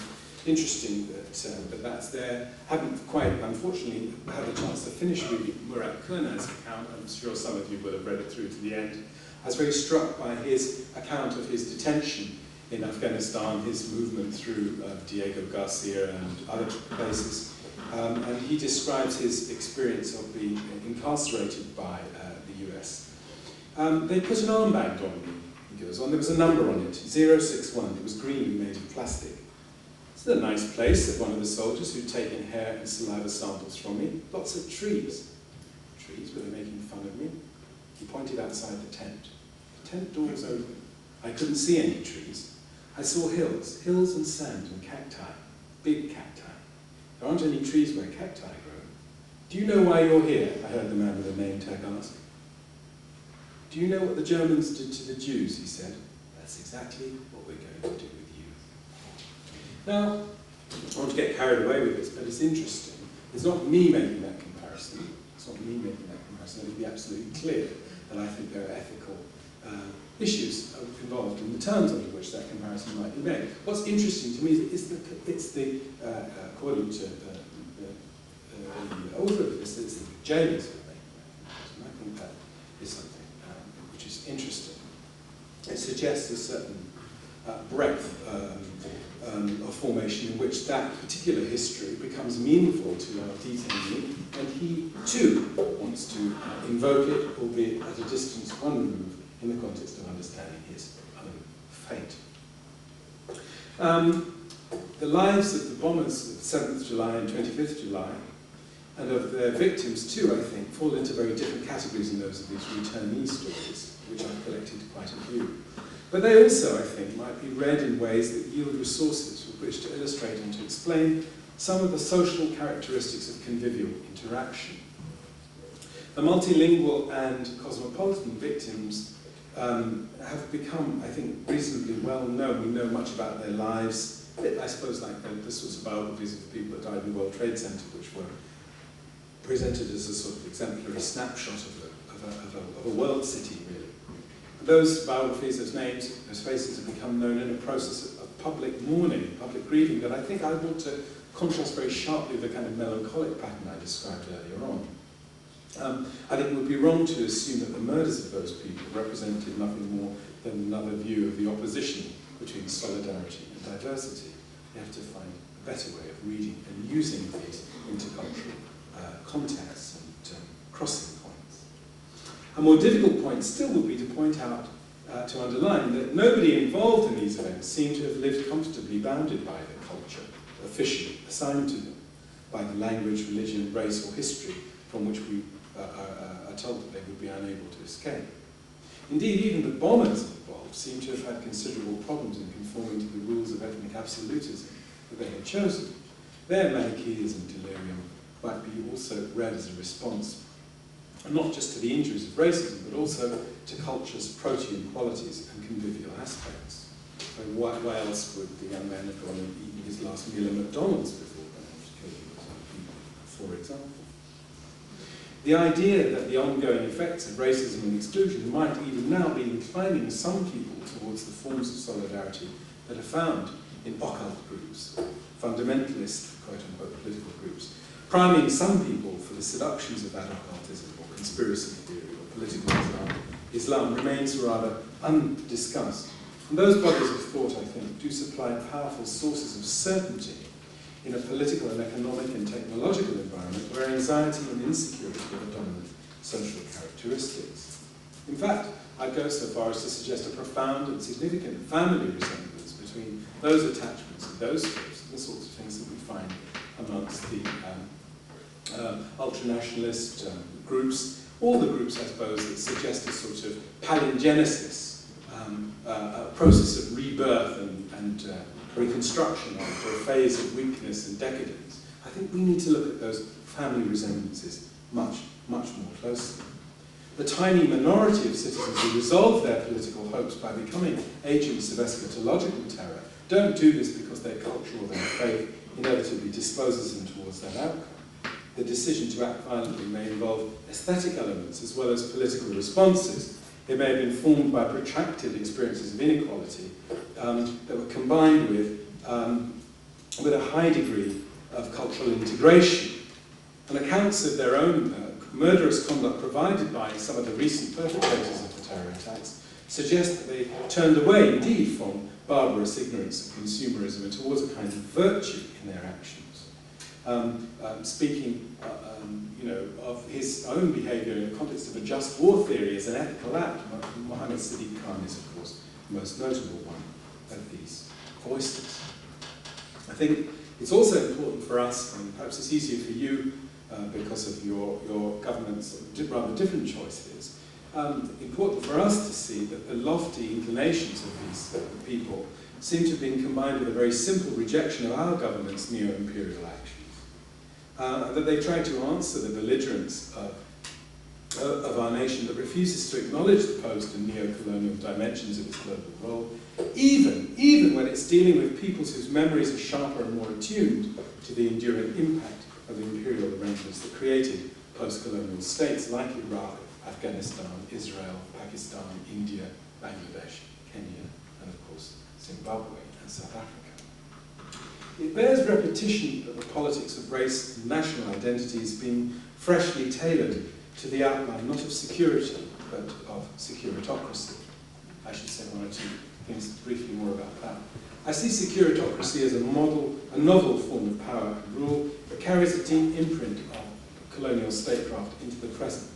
interesting that, uh, that that's there. Haven't quite, unfortunately, had the chance to finish reading Murat Kurnaz's account. I'm sure some of you will have read it through to the end. I was very struck by his account of his detention in Afghanistan, his movement through uh, Diego Garcia and other places. Um, and he describes his experience of being incarcerated by uh, the US. Um, they put an armband on me, goes on. There was a number on it, 061. It was green, made of plastic. It's a nice place, said one of the soldiers who'd taken hair and saliva samples from me. Lots of trees. Trees? Were they making fun of me? He pointed outside the tent. The tent door was open. I couldn't see any trees. I saw hills, hills and sand and cacti, big cacti. There aren't any trees where cacti grow. Do you know why you're here? I heard the man with a name tag ask. Do you know what the Germans did to the Jews? He said. That's exactly what we're going to do with you. Now, I don't want to get carried away with this, but it's interesting. It's not me making that comparison. It's not me making that comparison. Let me be absolutely clear that I think there are ethical uh, issues involved in the terms under which that comparison might be made. What's interesting to me is the, it's the, uh, uh, according to the, the, the author of this, it's the that comparison. I think that is something interesting. It suggests a certain uh, breadth um, um, of formation in which that particular history becomes meaningful to our detainee, and he too wants to invoke it, albeit at a distance one remove in the context of understanding his own fate. Um, the lives of the bombers of 7th July and 25th July, and of their victims too, I think, fall into very different categories in those of these returnee stories, which I've collected quite a few. But they also, I think, might be read in ways that yield resources with which to illustrate and to explain some of the social characteristics of convivial interaction. The multilingual and cosmopolitan victims um, have become, I think, reasonably well known. We know much about their lives. I suppose like this was biographies of the people that died in the World Trade Center, which were presented as a sort of exemplary snapshot of a, of a, of a, of a world city, really. Those biographies, those names, those faces have become known in a process of, public mourning, public grieving, but I think I want to contrast very sharply the kind of melancholic pattern I described earlier on. Um, I think it would be wrong to assume that the murders of those people represented nothing more than another view of the opposition between solidarity and diversity. We have to find a better way of reading and using these intercultural uh, contexts and um. A more difficult point still would be to point out, uh, to underline, that nobody involved in these events seemed to have lived comfortably bounded by the culture officially assigned to them by the language, religion, race or history from which we uh, are, are told that they would be unable to escape. Indeed, even the bombers involved seem to have had considerable problems in conforming to the rules of ethnic absolutism that they had chosen. Their Manichaeism delirium might be also read as a response not just to the injuries of racism, but also to culture's protean qualities and convivial aspects. So why, why else would the young man have gone and eaten his last meal at McDonald's before for example? The idea that the ongoing effects of racism and exclusion might even now be inclining some people towards the forms of solidarity that are found in occult groups, fundamentalist, quote-unquote, political groups, priming some people for the seductions of that occultism or conspiracy theory or political Islam, Islam remains rather undiscussed. And those bodies of thought, I think, do supply powerful sources of certainty in a political and economic and technological environment where anxiety and insecurity are dominant social characteristics. In fact, I'd go so far as to suggest a profound and significant family resemblance between those attachments and those groups, the sorts of things that we find amongst the um, uh, ultranationalist um, groups, all the groups, I suppose, that suggest a sort of palingenesis, um, uh, a process of rebirth and, and uh, reconstruction after a phase of weakness and decadence. I think we need to look at those family resemblances much, much more closely. The tiny minority of citizens who resolve their political hopes by becoming agents of eschatological terror don't do this because their culture or their faith inevitably disposes them towards that outcome the decision to act violently may involve aesthetic elements as well as political responses. It may have been formed by protracted experiences of inequality um, that were combined with, um, with a high degree of cultural integration. And accounts of their own uh, murderous conduct provided by some of the recent perpetrators of the terror attacks suggest that they turned away, indeed, from barbarous ignorance and consumerism and towards a kind of virtue in their actions um, um, speaking uh, um, you know, of his own behaviour in the context of a just war theory as an ethical act. Mohammad Sidique Khan is, of course, the most notable one of these voices. I think it's also important for us, and perhaps it's easier for you uh, because of your, your government's rather different choices, um, important for us to see that the lofty inclinations of these people seem to have been combined with a very simple rejection of our government's neo-imperial action uh, that they try to answer the belligerence of, uh, of our nation that refuses to acknowledge the post and neo-colonial dimensions of its global role, even, even when it's dealing with peoples whose memories are sharper and more attuned to the enduring impact of the imperial arrangements that created post-colonial states like Iraq, Afghanistan, Israel, Pakistan, India, Bangladesh, Kenya, and of course Zimbabwe and South Africa. It bears repetition that the politics of race and national identity has been freshly tailored to the outline not of security, but of securitocracy. I should say one or two things briefly more about that. I see securitocracy as a model, a novel form of power and rule that carries a deep imprint of colonial statecraft into the present.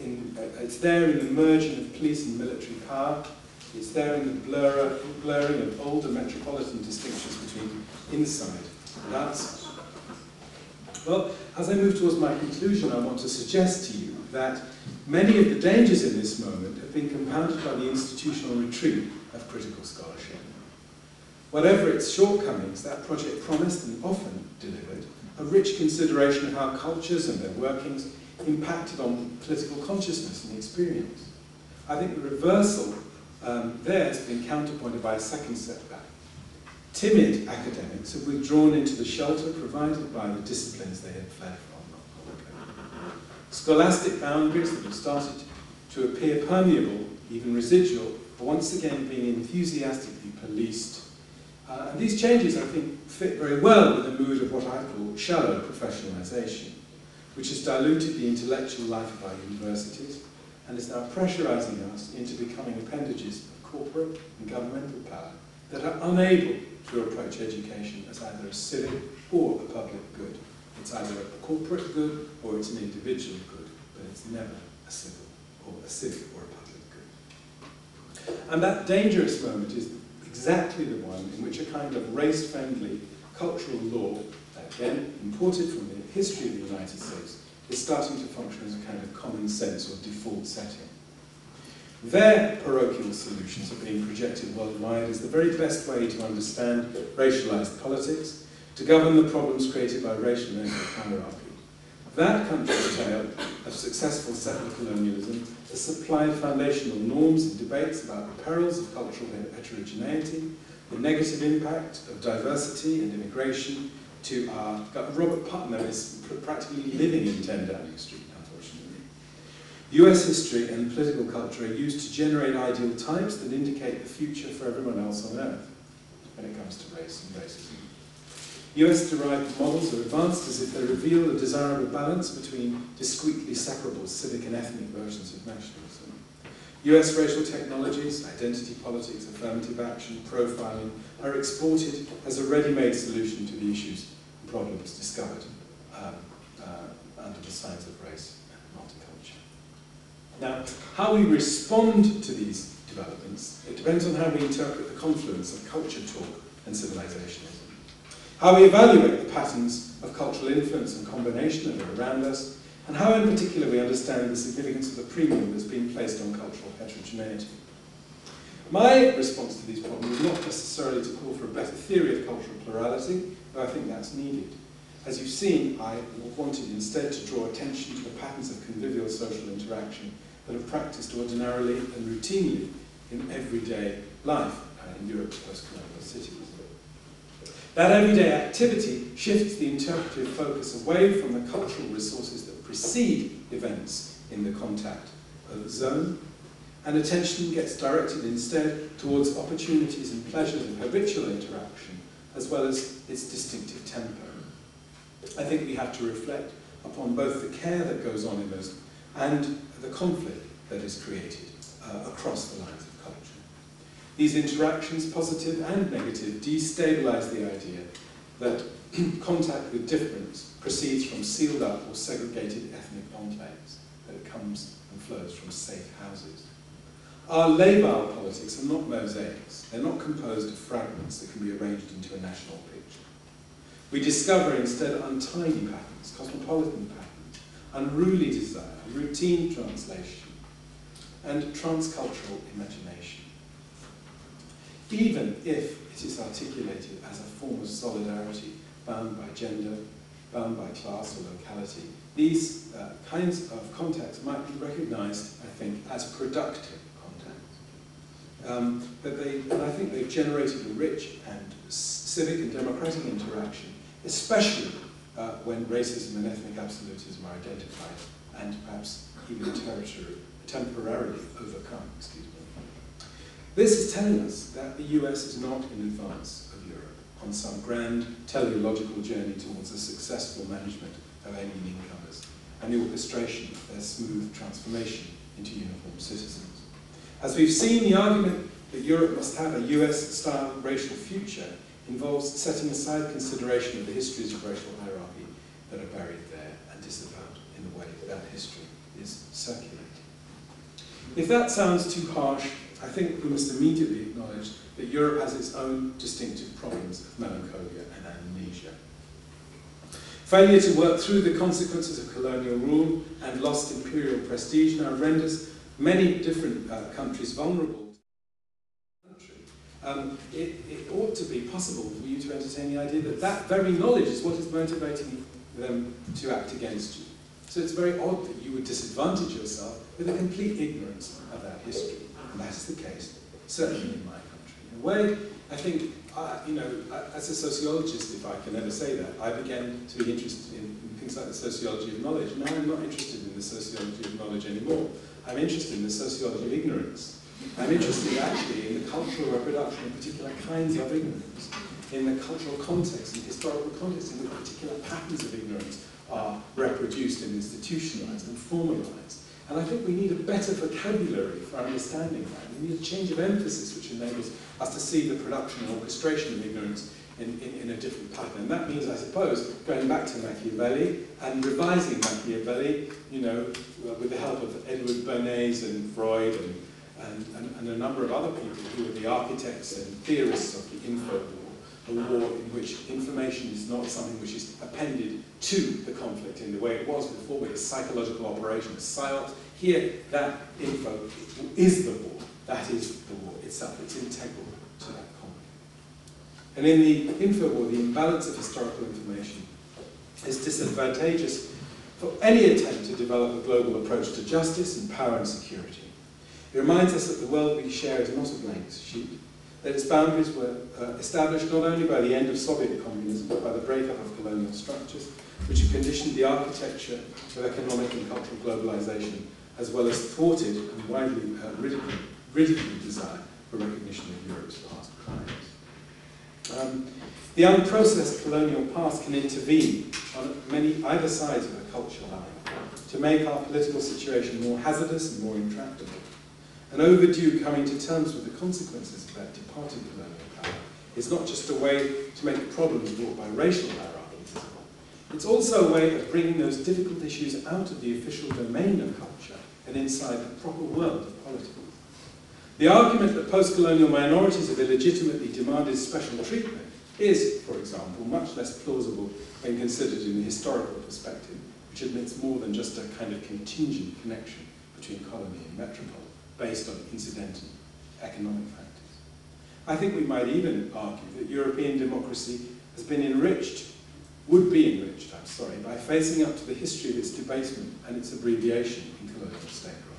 In, uh, it's there in the merging of police and military power, it's there in the blur, blurring of older metropolitan distinctions between inside and outside. Well, as I move towards my conclusion, I want to suggest to you that many of the dangers in this moment have been compounded by the institutional retreat of critical scholarship. Whatever its shortcomings, that project promised and often delivered a rich consideration of how cultures and their workings impacted on political consciousness and experience. I think the reversal um, there has been counterpointed by a second setback. Timid academics have withdrawn into the shelter provided by the disciplines they had fled from. Scholastic boundaries that have started to appear permeable, even residual, are once again being enthusiastically policed. Uh, and these changes, I think, fit very well with the mood of what I call shallow professionalisation, which has diluted the intellectual life of our universities and is now pressurizing us into becoming appendages of corporate and governmental power that are unable to approach education as either a civic or a public good. It's either a corporate good or it's an individual good, but it's never a civil or a civic or a public good. And that dangerous moment is exactly the one in which a kind of race-friendly cultural law, again imported from the history of the United States, is starting to function as a kind of common sense or default setting. Their parochial solutions are being projected worldwide as the very best way to understand racialized politics, to govern the problems created by racial and ethnic hierarchy. That country's tale of successful settler colonialism has supplied foundational norms and debates about the perils of cultural heterogeneity, the negative impact of diversity and immigration, to uh, our, Robert Putnam is practically living in 10 Downing Street, unfortunately. US history and political culture are used to generate ideal types that indicate the future for everyone else on earth when it comes to race and racism. US-derived models are advanced as if they reveal a desirable balance between discreetly separable civic and ethnic versions of nationalism. US racial technologies, identity politics, affirmative action, profiling are exported as a ready-made solution to the issues problems discovered um, uh, under the signs of race and multiculture. Now, how we respond to these developments, it depends on how we interpret the confluence of culture talk and civilizationism. How we evaluate the patterns of cultural influence and combination that are around us, and how in particular we understand the significance of the premium that's being placed on cultural heterogeneity. My response to these problems is not necessarily to call for a better theory of cultural plurality, though I think that's needed. As you've seen, I wanted instead to draw attention to the patterns of convivial social interaction that are practiced ordinarily and routinely in everyday life uh, in Europe's post-colonial cities. That everyday activity shifts the interpretive focus away from the cultural resources that precede events in the contact zone and attention gets directed instead towards opportunities and pleasures of habitual interaction, as well as its distinctive tempo. I think we have to reflect upon both the care that goes on in those and the conflict that is created uh, across the lines of culture. These interactions, positive and negative, destabilize the idea that contact with difference proceeds from sealed up or segregated ethnic enclaves, that it comes and flows from safe houses. Our labile politics are not mosaics. They're not composed of fragments that can be arranged into a national picture. We discover instead untidy patterns, cosmopolitan patterns, unruly desire, routine translation, and transcultural imagination. Even if it is articulated as a form of solidarity bound by gender, bound by class or locality, these uh, kinds of contacts might be recognized, I think, as productive um, but they, and I think they've generated a rich and civic and democratic interaction, especially uh, when racism and ethnic absolutism are identified and perhaps even temporarily overcome. Excuse me. This is telling us that the US is not in advance of Europe on some grand teleological journey towards a successful management of alien incomers and the orchestration of their smooth transformation into uniform citizens. As we've seen, the argument that Europe must have a US-style racial future involves setting aside consideration of the histories of racial hierarchy that are buried there and disavowed in the way that history is circulating. If that sounds too harsh, I think we must immediately acknowledge that Europe has its own distinctive problems of melancholia and amnesia. Failure to work through the consequences of colonial rule and lost imperial prestige now renders many different uh, countries vulnerable um, it, it ought to be possible for you to entertain the idea that that very knowledge is what is motivating them to act against you. So it's very odd that you would disadvantage yourself with a complete ignorance of that history. And that is the case, certainly in my country. In a way, I think, uh, you know, as a sociologist, if I can ever say that, I began to be interested in, in things like the sociology of knowledge. Now I'm not interested in the sociology of knowledge anymore. I'm interested in the sociology of ignorance. I'm interested actually in the cultural reproduction of particular kinds of ignorance, in the cultural context and historical context in which particular patterns of ignorance are reproduced and institutionalized and formalized. And I think we need a better vocabulary for understanding that. We need a change of emphasis which enables us to see the production and orchestration of ignorance in, in, in, a different pattern. And that means, I suppose, going back to Machiavelli and revising Machiavelli, you know, uh, with the help of Edward Bernays and Freud and, and, and, and a number of other people who are the architects and theorists of the info war, a war in which information is not something which is appended to the conflict in the way it was before with a psychological operation, a psyops. Here, that info is the war. That is the war itself. It's integral and in the info war, the imbalance of historical information is disadvantageous for any attempt to develop a global approach to justice and power and security. It reminds us that the world we share is not a blank sheet, that its boundaries were uh, established not only by the end of Soviet communism, but by the breakup of colonial structures, which have conditioned the architecture of economic and cultural globalization, as well as thwarted and widely uh, ridiculed, ridiculed desire for recognition of Europe's past crimes. Um, the unprocessed colonial past can intervene on many either sides of the cultural line to make our political situation more hazardous and more intractable. An overdue coming to terms with the consequences of that departing colonial power is not just a way to make problems brought by racial hierarchies. It's also a way of bringing those difficult issues out of the official domain of culture and inside the proper world of politics. The argument that post-colonial minorities have illegitimately demanded special treatment is, for example, much less plausible when considered in a historical perspective, which admits more than just a kind of contingent connection between colony and metropole based on incidental economic factors. I think we might even argue that European democracy has been enriched, would be enriched, I'm sorry, by facing up to the history of its debasement and its abbreviation in colonial statecraft.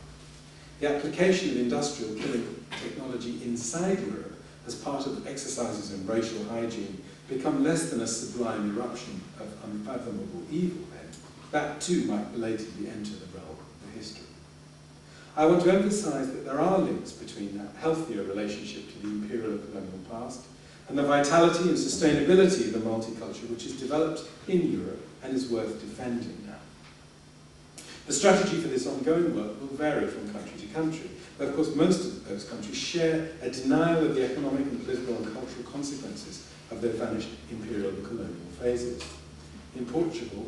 The application of industrial killing technology inside Europe as part of exercises in racial hygiene become less than a sublime eruption of unfathomable evil then, that too might belatedly enter the realm of history. I want to emphasize that there are links between that healthier relationship to the imperial colonial past and the vitality and sustainability of the multiculture which is developed in Europe and is worth defending. The strategy for this ongoing work will vary from country to country, but of course most of those countries share a denial of the economic and political and cultural consequences of their vanished imperial and colonial phases. In Portugal,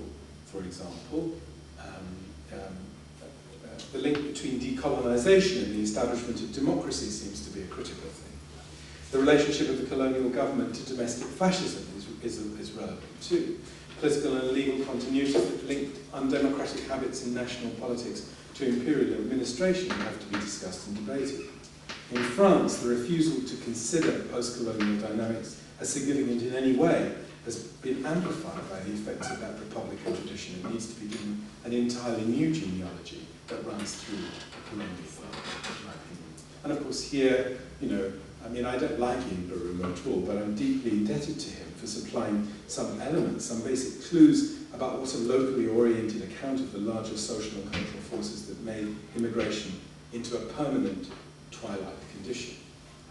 for example, um, um, the link between decolonisation and the establishment of democracy seems to be a critical thing. The relationship of the colonial government to domestic fascism is, is, is relevant too. Political and legal continuities that linked undemocratic habits in national politics to imperial administration have to be discussed and debated. In France, the refusal to consider post-colonial dynamics as significant in any way has been amplified by the effects of that republican tradition. It needs to be given an entirely new genealogy that runs through the colonial world. And of course here, you know, I mean, I don't like Ian Buruma at all, but I'm deeply indebted to him for supplying some elements, some basic clues about what a locally oriented account of the larger social and cultural forces that made immigration into a permanent twilight condition.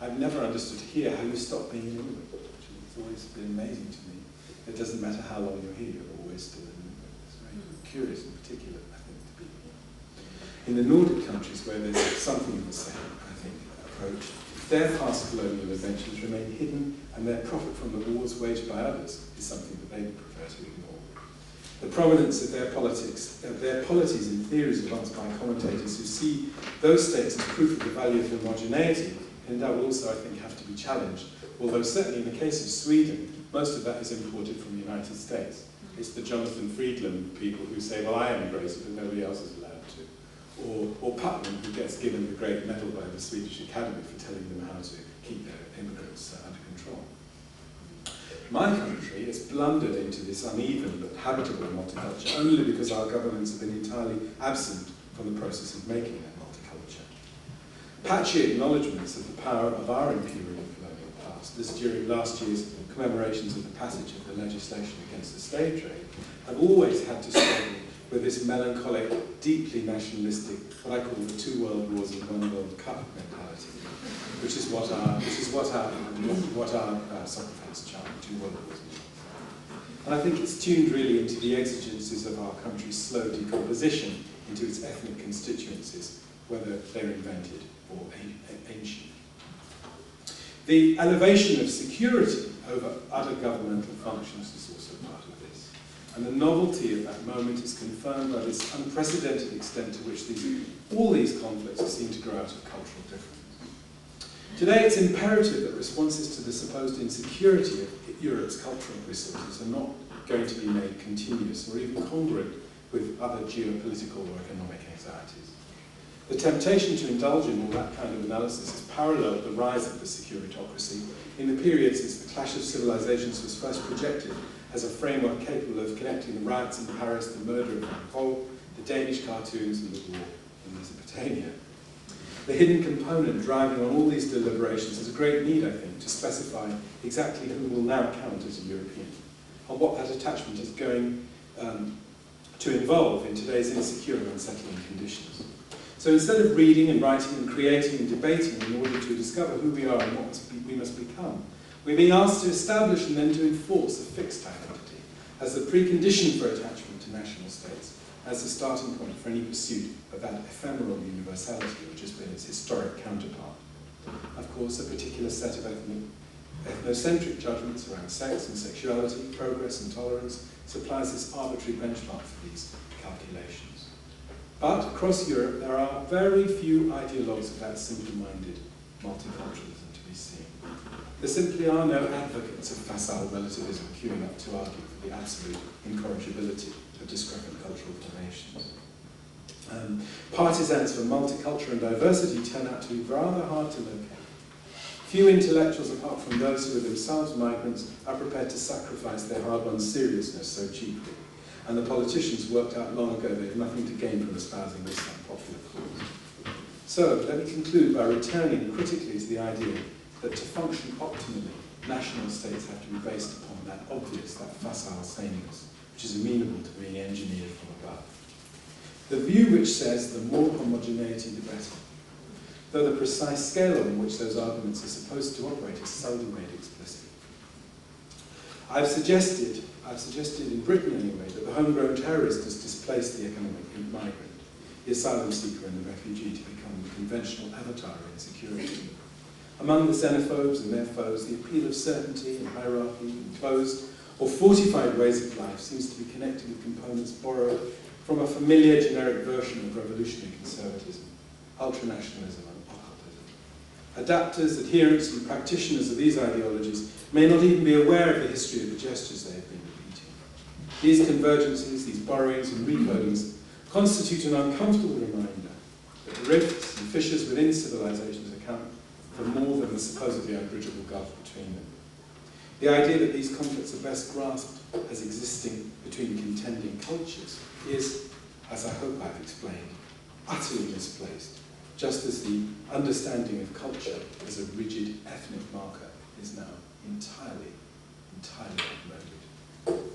I've never understood here how you stop being an immigrant. It's always been amazing to me. It doesn't matter how long you're here, you're always still an immigrant. It's very hmm. curious and particular. In the Nordic countries, where there's something of the same, I think, approach, their past colonial adventures remain hidden, and their profit from the wars waged by others is something that they prefer to ignore. The prominence of their politics, of their polities and theories advanced by commentators who see those states as proof of the value of homogeneity, and that will also, I think, have to be challenged. Although certainly in the case of Sweden, most of that is imported from the United States. It's the Jonathan Friedland people who say, well, I emigrated, but nobody else is allowed to or, or Putnam, who gets given the great medal by the Swedish Academy for telling them how to keep their immigrants uh. My country has blundered into this uneven but habitable multiculture only because our governments have been entirely absent from the process of making that multiculture. Patchy acknowledgements of the power of our imperial and colonial past, as during last year's commemorations of the passage of the legislation against the slave trade, have always had to struggle with this melancholic, deeply nationalistic, what I call the two world wars and one world cup mentality, which is what our, which is what our, what our uh, fans chant, two world wars. And I think it's tuned really into the exigencies of our country's slow decomposition into its ethnic constituencies, whether they're invented or ancient. The elevation of security over other governmental functions is also part. And the novelty of that moment is confirmed by this unprecedented extent to which these, all these conflicts seem to grow out of cultural difference. Today it's imperative that responses to the supposed insecurity of Europe's cultural resources are not going to be made continuous or even congruent with other geopolitical or economic anxieties. The temptation to indulge in all that kind of analysis has paralleled the rise of the securitocracy in the period since the clash of civilizations was first projected as a framework capable of connecting the riots in Paris, the murder of Van the Danish cartoons, and the war in Mesopotamia. The hidden component driving on all these deliberations is a great need, I think, to specify exactly who will now count as a European, and what that attachment is going um, to involve in today's insecure and unsettling conditions. So instead of reading and writing and creating and debating in order to discover who we are and what we must become, we're being asked to establish and then to enforce a fixed identity as the precondition for attachment to national states, as the starting point for any pursuit of that ephemeral universality which has been its historic counterpart. Of course, a particular set of ethnic, ethnocentric judgments around sex and sexuality, progress and tolerance supplies this arbitrary benchmark for these calculations. But across Europe, there are very few ideologues of that simple-minded multiculturalism There simply are no advocates of facile relativism queuing up to argue for the absolute incorrigibility of discrepant cultural formations. Um, partisans for multicultural and diversity turn out to be rather hard to locate. Few intellectuals, apart from those who are themselves migrants, are prepared to sacrifice their hard-won seriousness so cheaply. And the politicians worked out long ago they have nothing to gain from espousing this unpopular cause. So, let me conclude by returning critically to the idea that to function optimally, national states have to be based upon that obvious, that facile sameness, which is amenable to being engineered from above. The view which says the more homogeneity the better, though the precise scale on which those arguments are supposed to operate is seldom made explicit. I've suggested, I've suggested in Britain anyway, that the homegrown terrorist has displaced the economic migrant, the asylum seeker and the refugee to become the conventional avatar of insecurity. Among the xenophobes and their foes, the appeal of certainty and hierarchy and closed or fortified ways of life seems to be connected with components borrowed from a familiar generic version of revolutionary conservatism, ultranationalism and occultism. Adapters, adherents and practitioners of these ideologies may not even be aware of the history of the gestures they have been repeating. These convergences, these borrowings and recodings constitute an uncomfortable reminder that the rifts and fissures within civilizations account for more than the supposedly unbridgeable gulf between them. The idea that these conflicts are best grasped as existing between contending cultures is, as I hope I've explained, utterly misplaced, just as the understanding of culture as a rigid ethnic marker is now entirely, entirely outmoded.